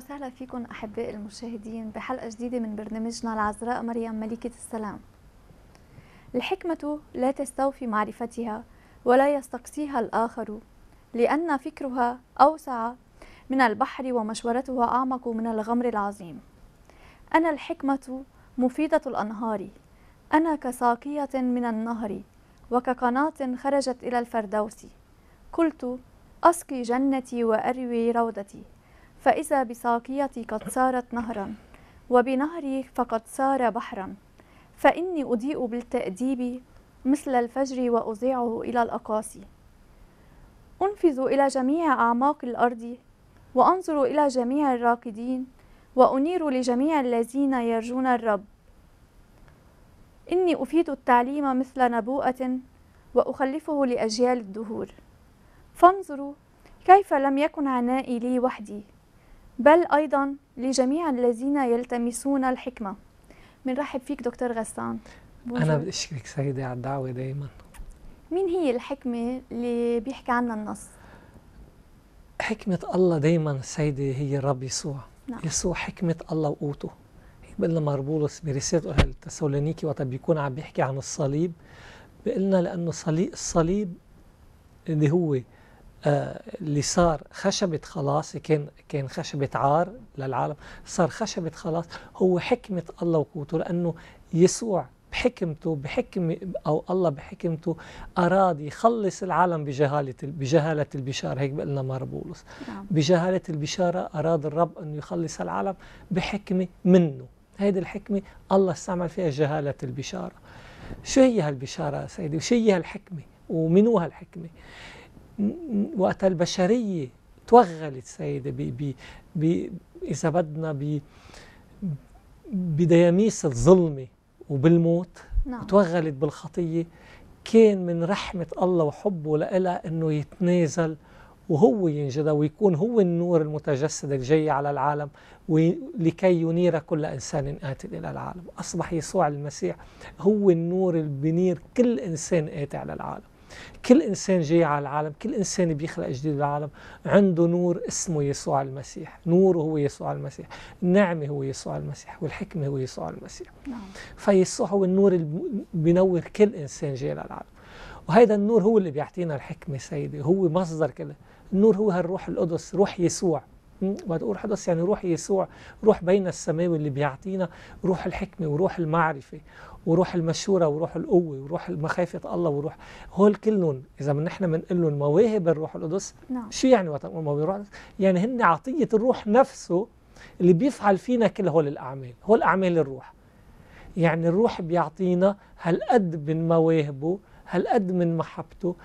وسهلا فيكم أحباء المشاهدين بحلقة جديدة من برنامجنا العذراء مريم ملكة السلام. الحكمة لا تستوفي معرفتها ولا يستقصيها الآخر لأن فكرها أوسع من البحر ومشورتها أعمق من الغمر العظيم. أنا الحكمة مفيدة الأنهار أنا كساقية من النهر وكقناة خرجت إلى الفردوس. قلت أسقي جنتي وأروي روضتي. فإذا بساقيتي قد صارت نهرا وبنهري فقد صار بحرا. فإني أضيء بالتأديب مثل الفجر وأذيعه إلى الأقاصي. أنفذ إلى جميع أعماق الأرض وأنظر إلى جميع الراقدين وأنير لجميع الذين يرجون الرب. إني أفيد التعليم مثل نبوءة وأخلفه لأجيال الدهور. فانظروا كيف لم يكن عنائي لي وحدي. بل أيضا لجميع الذين يلتمسون الحكمة. بنرحب فيك دكتور غسان. أنا بدي أشكرك سيدي على الدعوة دايما. مين هي الحكمة اللي بيحكي عنها النص؟ حكمة الله دايما سيدي هي الرب يسوع. نعم. يسوع حكمة الله وقوته بيقول لنا مربولس برسالته التسالونيكي وقت بيكون عم بيحكي عن الصليب بيقول لنا لأنه الصليب اللي هو اللي صار خشبة خلاص كان كان خشبة عار للعالم. صار خشبة خلاص هو حكمة الله وقوته لأنه يسوع بحكمته بحكم أو الله بحكمته أراد يخلص العالم بجهالة بجهالة البشارة. هيك بقول لنا مار بولس. نعم. بجهالة البشارة أراد الرب انه يخلص العالم بحكمة منه. هيدي الحكمة الله استعمل فيها جهالة البشارة. شو هي هالبشارة سيدي؟ وشو هي هالحكمة؟ وما هالحكمة؟ وقت البشرية توغلت سيدي ب ب ب إذا بدنا بدياميس الظلمة وبالموت نعم. وتوغلت بالخطية. كان من رحمة الله وحبه لها أنه يتنازل وهو ينجدها ويكون هو النور المتجسد الجاي على العالم لكي ينير كل إنسان آت إلى العالم. أصبح يسوع المسيح هو النور اللي بنير كل إنسان آتي على العالم. كل إنسان جاي على العالم كل إنسان بيخلق جديد العالم عنده نور اسمه يسوع المسيح. نوره هو يسوع المسيح. النعمة هو يسوع المسيح. والحكمة هو يسوع المسيح. نعم. فيسوع هو النور اللي بينور كل إنسان جاي للعالم وهذا النور هو اللي بيعطينا الحكمة سيدي. هو مصدر كله النور هو هالروح القدس روح يسوع. وتقول حدث يعني روح يسوع روح بين السماوي اللي بيعطينا روح الحكمة وروح المعرفة وروح المشورة وروح القوة وروح مخافة الله وروح هول كلهم إذا من نحن بنقول لهم مواهب الروح القدس نعم. شو يعني مواهب الروح القدس؟ يعني هن عطية الروح نفسه اللي بيفعل فينا كل هول الأعمال هول أعمال الروح يعني الروح بيعطينا هالقد من مواهبه هالقد من محبته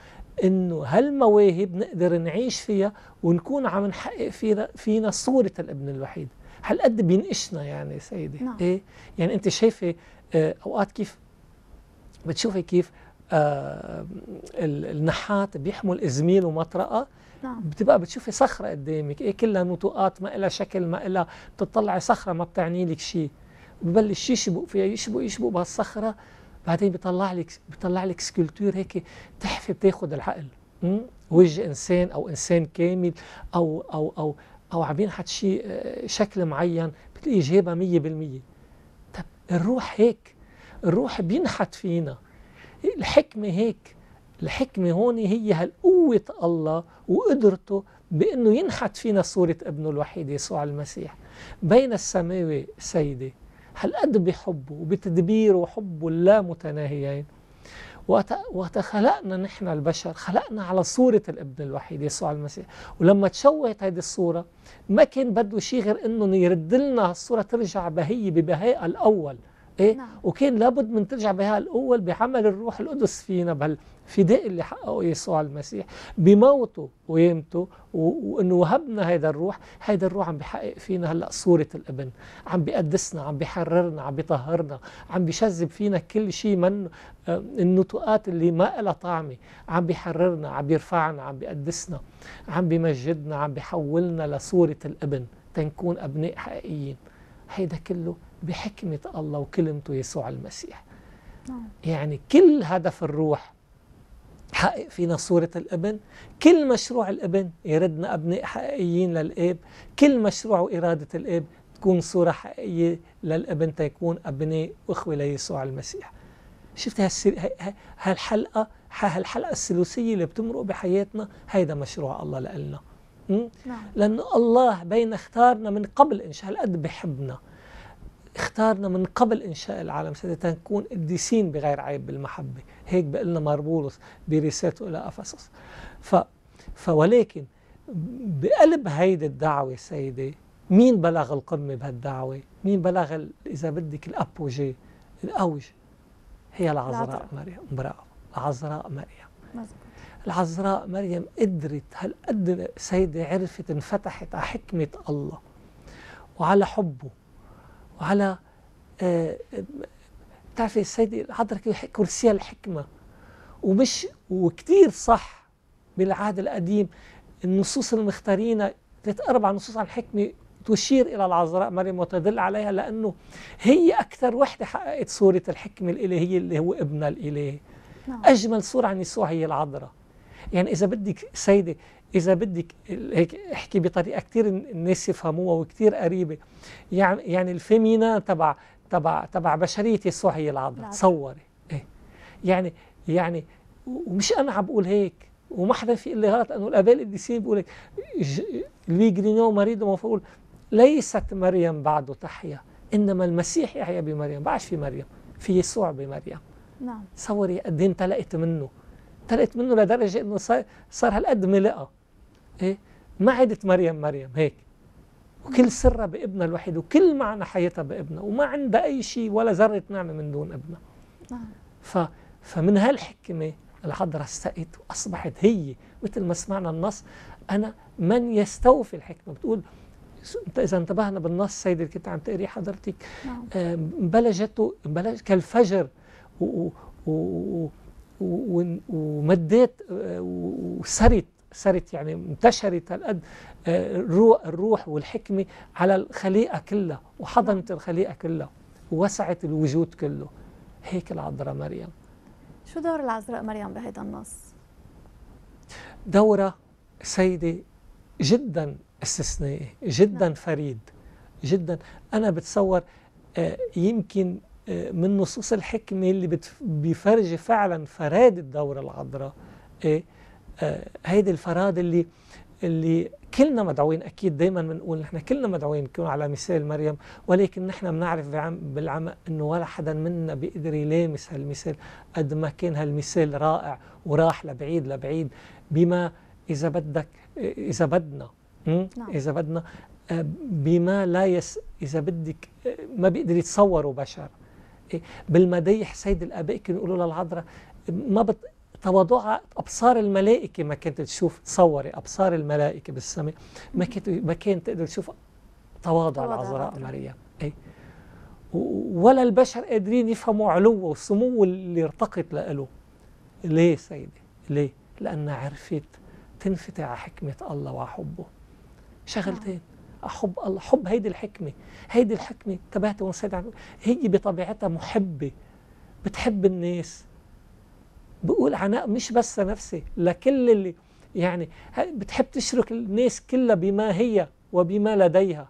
إنه هالمواهب نقدر نعيش فيها ونكون عم نحقق فينا فينا صورة الابن الوحيد. هالقد بينقشنا يعني سيدي. نعم. إيه؟ يعني أنت شايفة آه أوقات كيف بتشوفي كيف آه النحات بيحمل ازميل ومطرقه نعم. بتبقى بتشوفي صخرة قدامك. إيه؟ كلها نطوقات ما لها شكل ما لها بتطلعي صخرة ما بتعني لك شيء. ببلش يشبق فيها يشبق يشبق بهالصخرة. بعدين بيطلع لك بيطلع لك سكولتور هيك تحفة بتاخذ العقل. وجه إنسان أو إنسان كامل أو أو أو أو عم ينحت شيء شكل معين بتلاقيه جابها 100% طب الروح هيك الروح بينحت فينا. الحكمة هيك الحكمة هون هي هالقوة الله وقدرته بإنه ينحت فينا صورة ابنه الوحيد يسوع المسيح. بين السماوي سيدي هالقد بحبه وبتدبيره وحبه اللا متناهيين وقت خلقنا نحن البشر خلقنا على صورة الابن الوحيد يسوع المسيح ولما تشوهت هذه الصورة ما كان بده شيء غير إنه يرد لنا الصورة ترجع بهية ببهائها الأول إيه؟ نعم. وكان لابد من ترجع بها الأول بعمل الروح القدس فينا بهالفداء اللي حققه يسوع المسيح بموته وقيامته وانه وهبنا هذا الروح هذا الروح عم بيحقق فينا هلأ صورة الأبن. عم بيقدسنا عم بيحررنا عم بيطهرنا عم بيشذب فينا كل شيء من النطقات اللي ما لها طعمة. عم بيحررنا عم بيرفعنا عم بيقدسنا عم بيمجدنا عم بيحولنا لصورة الأبن تنكون أبناء حقيقيين. هيدا كله بحكمة الله وكلمته يسوع المسيح. نعم. يعني كل هدف الروح حقق فينا صورة الأبن. كل مشروع الأبن يردنا أبناء حقيقيين للآب. كل مشروع وإرادة الآب تكون صورة حقيقية للأبن تيكون أبناء وإخوة ليسوع المسيح. شفت هالحلقة؟ هالحلقة الثلوثية اللي بتمرق بحياتنا؟ هيدا مشروع الله لنا نعم. لأنه الله بين اختارنا من قبل إنشاء هالقد بحبنا. اختارنا من قبل إنشاء العالم سيدة نكون قديسين بغير عيب بالمحبة. هيك بقول لنا ماربولوس برسالته إلى أفسس. ف فولكن بقلب هيدي الدعوة سيدي مين بلغ القمة بهالدعوة؟ مين بلغ إذا بدك الأبوجي الأوج؟ هي العذراء مريم. برافو العذراء مريم. مزبوط. العذراء مريم قدرت هالقد سيدة عرفت انفتحت على حكمة الله وعلى حبه. وعلى آه بتعرفي السيدة العذراء كرسيها الحكمة. ومش وكثير صح بالعهد القديم النصوص المختارين ثلاث أربع نصوص عن الحكمة تشير إلى العذراء مريم وتدل عليها لأنه هي أكثر وحدة حققت صورة الحكمة الإلهية اللي هو ابنها الإلهي نعم. أجمل صورة عن يسوع هي العذراء. يعني إذا بدك سيدة إذا بدك هيك احكي بطريقة كثير الناس يفهموها وكثير قريبة. يعني يعني الفيمينا تبع تبع تبع بشرية يسوع هي العذراء تصوري إيه. يعني يعني ومش أنا عم بقول هيك وما حدا في اللي غلط لأنه الآباء القديسين بيقول لك لوي جرينيو مريض وما ليست مريم بعد تحيا إنما المسيح يحيا بمريم. بعش في مريم في يسوع بمريم. نعم. تصوري قد إيه امتلأت منه. امتلأت منه لدرجة إنه صار صار هالقد ملقى. إيه؟ ما عادت مريم مريم هيك. وكل سرها بابنها الوحيد وكل معنى حياتها بابنها وما عندها أي شيء ولا ذرة نعمة من دون ابنها. نعم. ف فمن هالحكمة العذراء استقت وأصبحت هي مثل ما سمعنا النص. أنا من يستوفي الحكمة؟ بتقول انت إذا انتبهنا بالنص سيدي اللي كنت عم تقري حضرتك. نعم. آه بلجته بلج كالفجر. ومديت آه، وسرت سرت يعني انتشرت هالقد آه، الروح والحكمة على الخليقة كلها وحضنت. الخليقة كلها ووسعت الوجود كله هيك العذراء مريم شو دور العذراء مريم بهذا النص؟ دورة سيدة جدا استثنائي جدا نعم. فريد جدا أنا بتصور آه، يمكن من نصوص الحكمة اللي بيفرجي فعلا فراد الدورة العذراء إيه آه هيدي الفراد اللي اللي كلنا مدعوين أكيد دائما بنقول نحن كلنا مدعوين نكون على مثال مريم ولكن نحن بنعرف بالعمى إنه ولا حدا منا بيقدر يلامس هالمثال قد ما كان هالمثال رائع وراح لبعيد لبعيد بما إذا بدك إذا بدنا نعم. إذا بدنا آه، بما لا يس إذا بدك آه، ما بيقدر يتصوروا بشر. بالمديح سيد الآباء كانوا يقولوا للعذراء ما بت تواضعها أبصار الملائكة ما كانت تشوف تصوري أبصار الملائكة بالسماء ما كانت ما كانت تقدر تشوف تواضع العذراء مريم. اي ولا البشر قادرين يفهموا علوه وسموه اللي ارتقت له ليه سيدي؟ ليه؟ لأنها عرفت تنفتح على حكمة الله وحبه. شغلتين. أحب الله حب هيدي الحكمة هيدي الحكمة تبعت ونسيت هي بطبيعتها محبة بتحب الناس. بقول عناء مش بس نفسي لكل اللي يعني بتحب تشرك الناس كلها بما هي وبما لديها.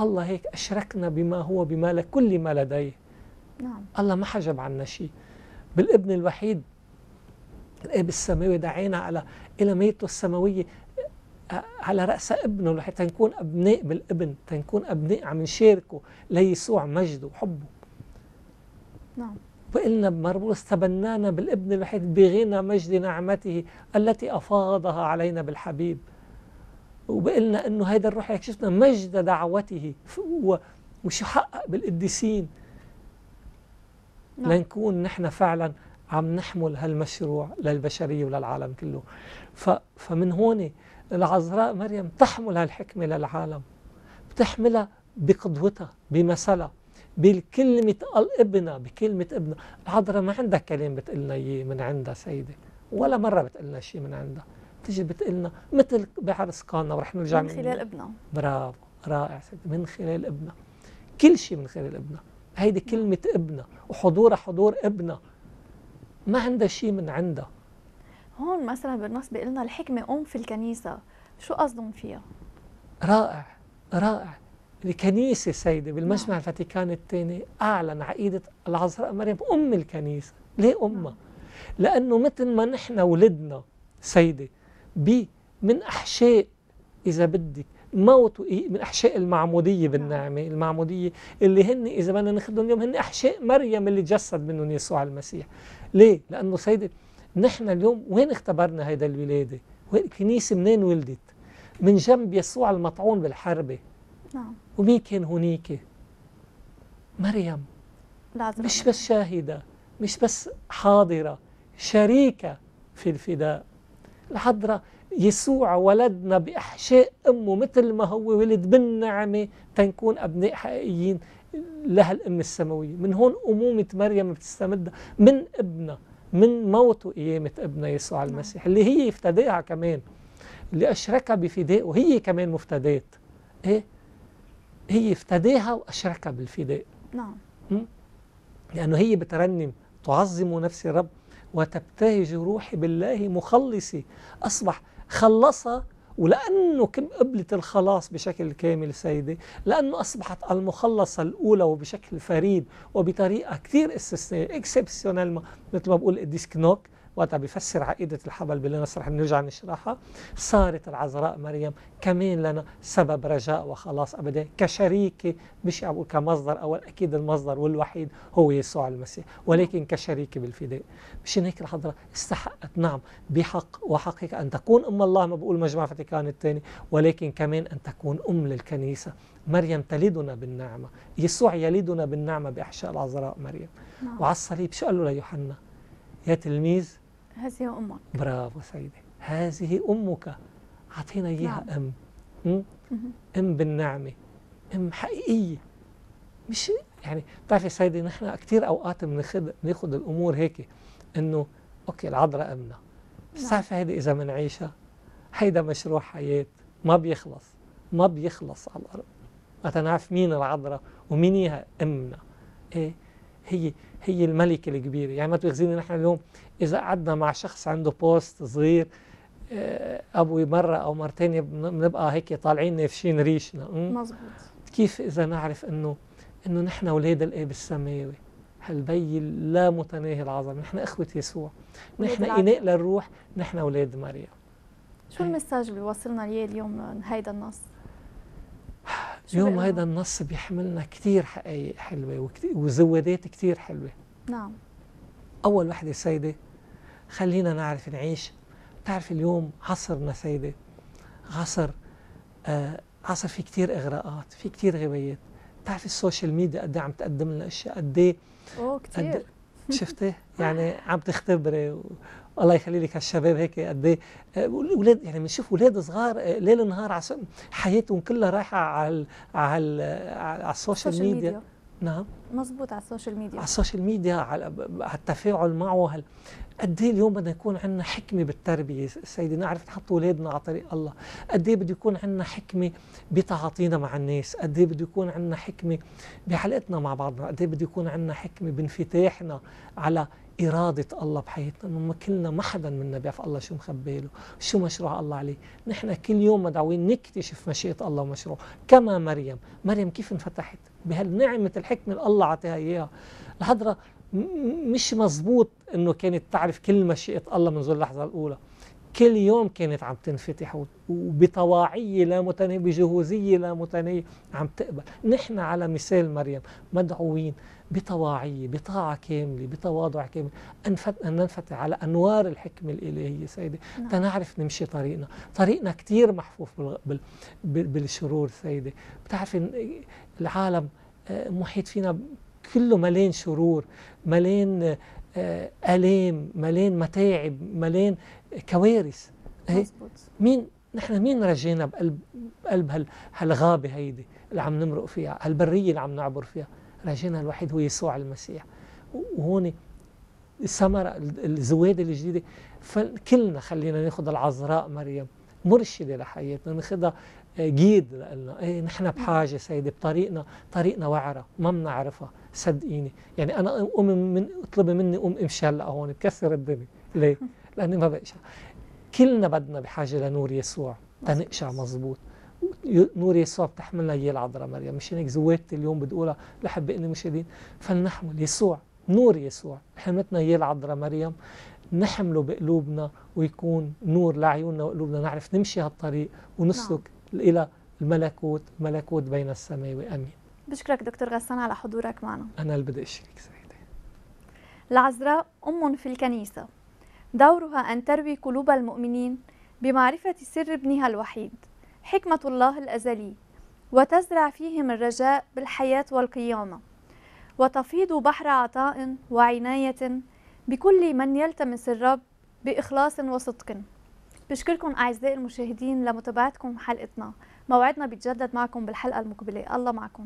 الله هيك أشركنا بما هو بما لكل ما لديه. نعم. الله ما حجب عنا شيء. بالابن الوحيد الاب السماوي دعينا على إلى ميته السماوية. على رأس ابنه لحتى نكون أبناء بالابن تنكون أبناء عم نشاركه ليسوع مجده وحبه. نعم. وإلنا بمربوس تبنانا بالابن الوحيد بغنى مجد نعمته التي أفاضها علينا بالحبيب. وبقلنا إنه هيدا الروح يكشفنا مجد دعوته. وشو حقق بالقديسين. نعم. لنكون نحن فعلا عم نحمل هالمشروع للبشرية وللعالم كله. فمن هون العذراء مريم تحمل هالحكمة للعالم بتحملها بقدوتها بمثلها بالكلمة الابنة بكلمة ابنة. العذراء ما عندها كلام بتقلنا إياه من عندها سيدة ولا مرة بتقلنا شيء من عندها. تيجي بتقلنا مثل بعرس قانا ورح نرجع من خلال ابنها برافو رائع سيدي من خلال ابنها كل شيء من خلال ابنها هيدي كلمة ابنها وحضورها حضور ابنها ما عندها شيء من عندها. هون مثلا بالنص بيقول لنا الحكمة أم في الكنيسة شو قصدهم فيها؟ رائع رائع الكنيسة سيدة بالمجمع نعم. الفاتيكان الثاني أعلن عقيدة العذراء مريم أم الكنيسة ليه أمها؟ نعم. لأنه مثل ما نحن ولدنا سيدة ب من أحشاء إذا بدك موت من أحشاء المعمودية بالنعمة المعمودية اللي هن إذا بدنا ناخذهم اليوم هن أحشاء مريم اللي جسد منهم يسوع المسيح ليه؟ لأنه سيدة نحن اليوم وين اختبرنا هيدا الولادة؟ وين الكنيسة منين ولدت؟ من جنب يسوع المطعون بالحربة نعم ومين كان هنيك؟ مريم العذراء مش. بس شاهدة مش بس حاضرة شريكة في الفداء الحضرة يسوع ولدنا بأحشاء أمه مثل ما هو ولد بالنعمة تنكون أبناء حقيقيين لها الأم السماوية من هون أمومة مريم بتستمد من ابنها من موت وقيامة ابنها يسوع نعم. المسيح اللي هي افتداها كمان اللي أشركها بفدائه هي كمان مفتدات إيه؟ هي افتداها وأشركها بالفداء. نعم. لأنه هي بترنم تعظم نفسي الرب وتبتهج روحي بالله مخلصي. أصبح خلصها ولأنه قبلت الخلاص بشكل كامل سيدي لأنه أصبحت المخلصة الأولى وبشكل فريد وبطريقة كثير استثنائية مثل ما بقول القديس كنوك وقتها بفسر عقيدة الحبل بالنص رح نرجع نشرحها صارت العذراء مريم كمان لنا سبب رجاء وخلاص أبدا كشريكة مش عم بقول كمصدر أول أكيد المصدر والوحيد هو يسوع المسيح ولكن كشريكة بالفداء. مشان هيك الحضرة؟ استحقت نعم بحق وحقيقة أن تكون أم الله ما بقول مجمع فاتيكان الثاني ولكن كمان أن تكون أم للكنيسة. مريم تلدنا بالنعمة يسوع يلدنا بالنعمة بأحشاء العذراء مريم. نعم. وعلى الصليب شو قال له ليوحنا؟ يا تلميذ هذه أمك. برافو سيدي. هذه أمك. أعطينا إياها نعم. أم. أم بالنعمة. أم حقيقية. مش يعني بتعرفي سيدي نحن كثير أوقات بناخذ بناخذ الأمور هيك إنه أوكي العذراء أمنا بس نعم. تعرفي هيدي إذا بنعيشها هيدا مشروع حياة. ما بيخلص. ما بيخلص على الأرض. متى نعرف مين العذراء ومين هي أمنا. إيه؟ هي هي الملكة الكبيرة يعني ما تخزيني نحن اليوم إذا قعدنا مع شخص عنده poste صغير آه، أبوي مرة أو مرتين بن- بنبقى هيك طالعين نافشين ريشنا? مزبوط كيف إذا نعرف إنه إنه نحن أولاد الآب السماوي هالبي لا متناهي العظمة. نحن إخوة يسوع. نحن. إناء للروح نحن أولاد مريم. شو ال message اللي اياه اليوم هيدا النص؟ اليوم لنا؟ النص بيحملنا كتير حقائق حلوة وزوادات كتير حلوة. نعم. أول وحدة سيدة خلينا نعرف نعيش. تعرف اليوم عصرنا سيدة عصر آه عصر في كتير إغراءات في كتير غوايات تعرف السوشيال ميديا قد إيه عم تقدم لنا أشياء قد إيه أوه كثير قد شفتي؟ يعني عم تختبري. الله يخلي لك هالشباب هيك قد إيه. أولاد يعني بنشوف أولاد صغار آه، ليل نهار عس... حياتهم كلها رايحة على على على السوشيال ميديا. ميديا. نعم. مزبوط على السوشيال ميديا. على السوشيال ميديا على على التفاعل معه. هل قد إيه اليوم بدنا يكون عندنا حكمة بالتربية؟ سيدي نعرف نحط اولادنا على طريق الله. قد إيه بده يكون عندنا حكمة بتعاطينا مع الناس؟ قد إيه بده يكون عندنا حكمة بعلاقتنا مع بعضنا؟ قد إيه بده يكون عندنا حكمة بانفتاحنا على إرادة الله بحياتنا إنه كلنا ما حدا منا بيعرف الله شو مخبي له شو مشروع الله عليه. نحن كل يوم مدعوين نكتشف مشيئة الله ومشروعه كما مريم مريم كيف انفتحت؟ بهالنعمة الحكمة اللي الله عطيها إياها. الحضرة مش مزبوط إنه كانت تعرف كل مشيئة الله منذ اللحظة الأولى. كل يوم كانت عم تنفتح وبطواعية لا متناهية بجهوزية لا متناهية عم تقبل. نحن على مثال مريم مدعوين بطواعية بطاعة كاملة بتواضع كامل أن ننفتح على أنوار الحكمة الإلهية سيدي. نعم. تنعرف نمشي طريقنا. طريقنا كتير محفوف بال- بال- بال- بالشرور سيدي. بتعرف إن العالم آه، محيط فينا كله مليان شرور مليان آه، آلام مليان متاعب مليان كوارث؟ مزبوط مين نحن مين رجينا بقلب هال هالغابة هيدي اللي عم نمرق فيها هالبرية اللي عم نعبر فيها؟ رجينا الوحيد هو يسوع المسيح. وهون الثمرة الزوادة الجديدة فكلنا خلينا ناخذ العذراء مريم مرشدة لحياتنا ناخذها جيد لنا. إيه نحن بحاجة سيدي بطريقنا طريقنا وعرة ما بنعرفها صدقيني. يعني أنا امي من اطلبي مني ام امشي هلا هون بكسر الدنيا. ليه؟ لأني ما بقشع. كلنا بدنا بحاجة لنور يسوع تنقشع مزبوط نور يسوع بتحملنا اياه العذراء مريم. مش هيك زوادتي اليوم بتقولها لحب اني مشاهدين. فلنحمل يسوع نور يسوع. حمتنا اياه العذراء مريم. نحمله بقلوبنا ويكون نور لعيوننا وقلوبنا. نعرف نمشي هالطريق ونسلك نعم. إلى الملكوت ملكوت بين السماء وامين بشكرك دكتور غسان على حضورك معنا. أنا اللي بدي أشكرك سيدي العذراء أم في الكنيسة. دورها أن تروي قلوب المؤمنين بمعرفة سر ابنها الوحيد. حكمة الله الأزلي وتزرع فيهم الرجاء بالحياة والقيامة. وتفيض بحر عطاء وعناية بكل من يلتمس الرب بإخلاص وصدق. بشكركم أعزائي المشاهدين لمتابعتكم حلقتنا. موعدنا بيتجدد معكم بالحلقة المقبلة. الله معكم.